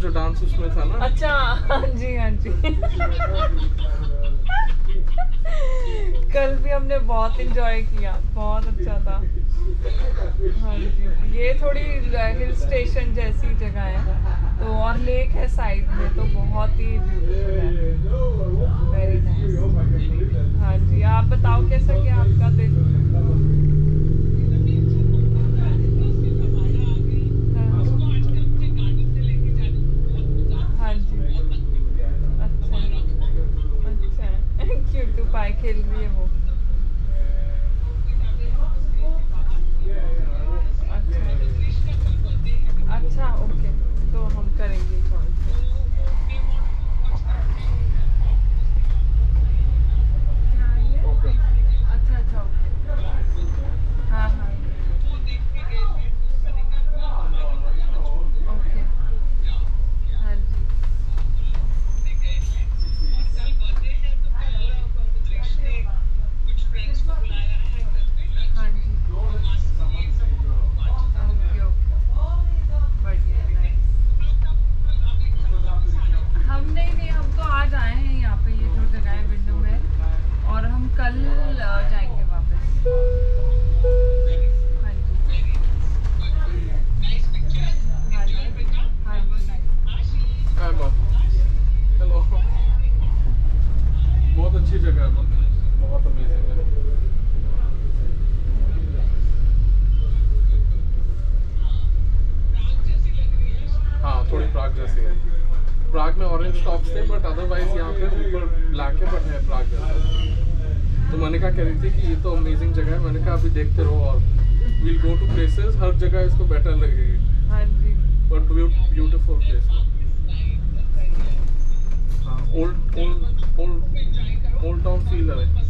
जो डांस उसमें था ना। अच्छा हाँ जी हाँ जी। कल भी हमने बहुत इंजॉय किया, बहुत अच्छा था। हाँ जी, ये थोड़ी हिल स्टेशन जैसी जगह है तो और लेक है साइड में तो बहुत ही ब्यूटीफुल है। वेरी नाइस हाँ जी, आप बताओ कैसा क्या आपका दिन? अच्छी जगह है बहुत अमेजिंग है। हाँ। थोड़ी प्राग जैसी है। प्राग में ऑरेंज टॉप्स थे बट अदरवाइज़ यहाँ पे ऊपर ब्लैक है बट है प्राग जैसा। तो मैंने कहा कह रही थी कि ये तो अमेजिंग जगह है। मैंने कहा अभी देखते रहो और वील गो टू प्लेसेस हर जगह इसको बेटर लगेगी। हाँ जी। But beautiful place old old old old town feel है